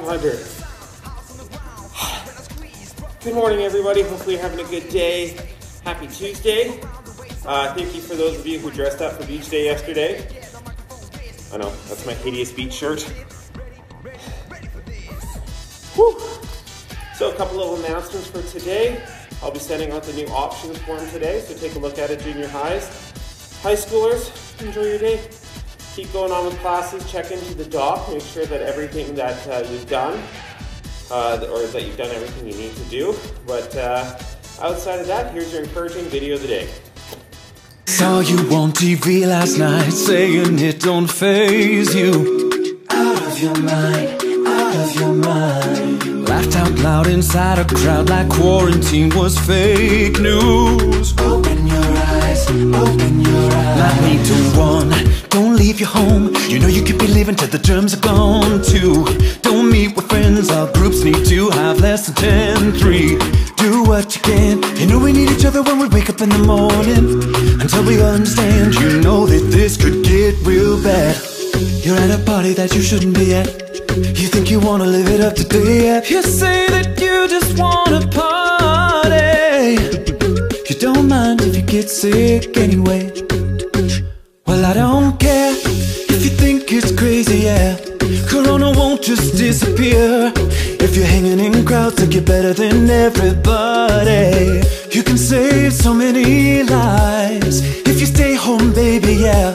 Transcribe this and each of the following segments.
500. Good morning, everybody. Hopefully, you're having a good day. Happy Tuesday. Uh, thank you for those of you who dressed up for beach day yesterday. I know, that's my hideous beach shirt. Whew. So, a couple of announcements for today. I'll be sending out the new options form today, so take a look at it, junior highs. High schoolers, enjoy your day. Keep going on with classes, check into the doc, make sure that everything that uh, you've done, uh, or that you've done everything you need to do. But uh, outside of that, here's your encouraging video of the day. Saw you on TV last night saying it don't faze you. Out of your mind, out of your mind. Laughed out loud inside a crowd like quarantine was fake news. Open home. You know you could be leaving till the germs are gone too. Don't meet with friends, our groups need to have less than 10, 3. Do what you can. You know we need each other when we wake up in the morning. Until we understand, you know that this could get real bad. You're at a party that you shouldn't be at. You think you wanna live it up today. yeah. You say that you just wanna party. You don't mind if you get sick anyway. You're better than everybody. You can save so many lives if you stay home, baby, yeah.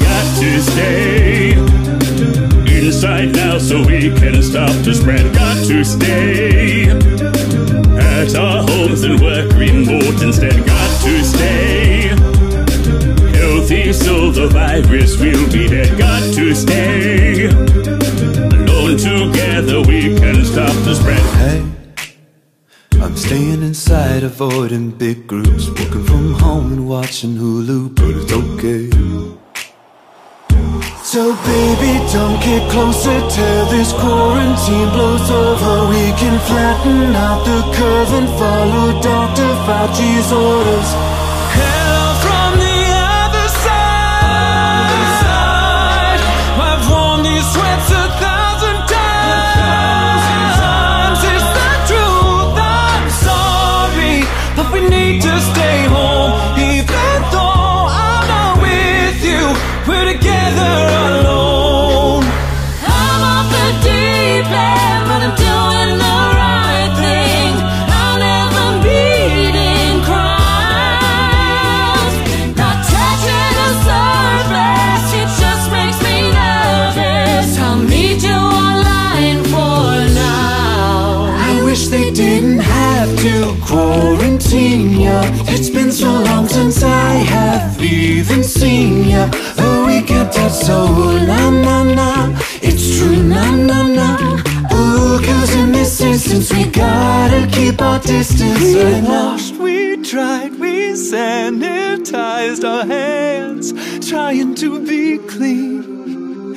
got to stay inside now so we can stop the spread. Got to stay at our homes and work remote instead. I'm staying inside, avoiding big groups, working from home and watching Hulu, but it's okay. So baby, don't get closer till this quarantine blows over. We can flatten out the curve and follow Dr. Fauci's orders. It's been so long since I have even seen ya. Oh, we kept that so na na na. It's true na na na. Ooh, cause in this instance we gotta keep our distance. We washed, we dried, we sanitized our hands, trying to be clean.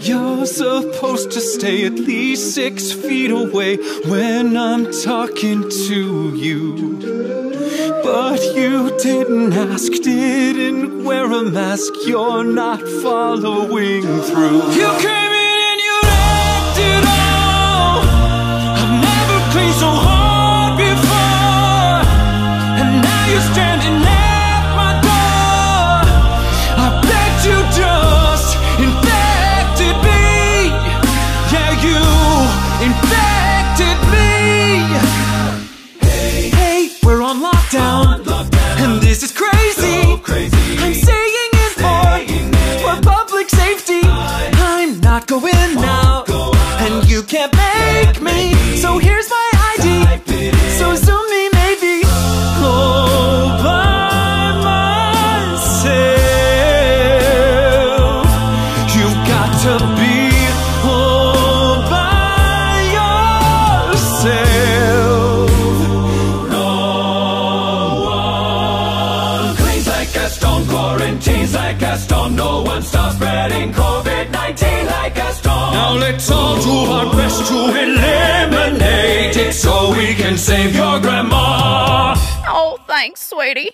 You're supposed to stay at least six feet away when I'm talking to you. But you didn't ask, didn't wear a mask, you're not following through. You came in and you wrecked it all. I've never cleaned so hard spreading COVID-19 like a storm. Now let's all do our best to eliminate it so we can save your grandma. Oh, thanks, sweetie.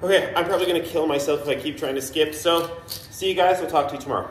Okay, I'm probably going to kill myself if I keep trying to skip, so see you guys. We'll talk to you tomorrow.